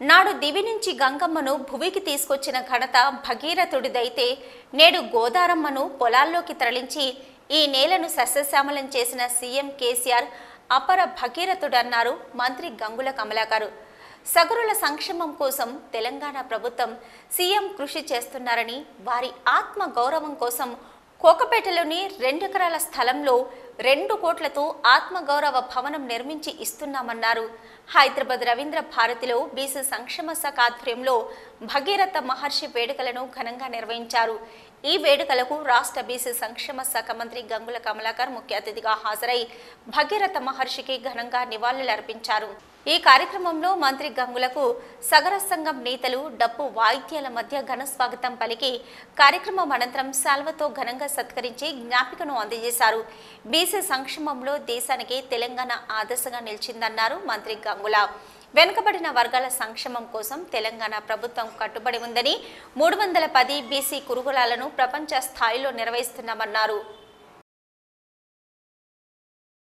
నాడు దివి నుంచి గంగమ్మను భువికి తీసుకొచ్చిన ఘనత భగీరథుడిదైతే నేడు గోదారమ్మను పొలాల్లోకి తరలించి ఈ నేలను సస్యశ్యామలం చేసిన సీఎం కేసీఆర్ అపర భగీరథుడన్నారు మంత్రి గంగుల కమలాకారు. సగరుల సంక్షేమం కోసం తెలంగాణ ప్రభుత్వం సీఎం కృషి చేస్తున్నారని వారి ఆత్మ గౌరవం కోసం కోకపేటలోని రెండెకరాల స్థలంలో రెండు కోట్లతో ఆత్మగౌరవ భవనం నిర్మించి ఇస్తున్నామన్నారు. హైదరాబాద్ రవీంద్ర భారతిలో బీసీ సంక్షేమ శాఖ ఆధ్వర్యంలో భగీరథ మహర్షి వేడుకలను ఘనంగా నిర్వహించారు. ఈ వేడుకలకు రాష్ట్ర బీసీ సంక్షేమ శాఖ మంత్రి గంగుల కమలాకర్ ముఖ్య అతిథిగా హాజరై భగీరథ మహర్షికి ఘనంగా నివాళులర్పించారు. ఈ కార్యక్రమంలో మంత్రి గంగులకు సగర సంఘం నేతలు డప్పు వాయిద్యాల మధ్య ఘన స్వాగతం పలికి కార్యక్రమం అనంతరం శాల్వతో ఘనంగా సత్కరించి జ్ఞాపికను అందజేశారు. బీసీ సంక్షేమంలో దేశానికి తెలంగాణ ఆదర్శంగా నిలిచిందన్నారు మంత్రి గంగుల. వెనుకబడిన వర్గాల సంక్షేమం కోసం తెలంగాణ ప్రభుత్వం కట్టుబడి ఉందని మూడు వందల పది బీసీ కురుగులాలను ప్రపంచ స్థాయిలో నిర్వహిస్తున్నామన్నారు.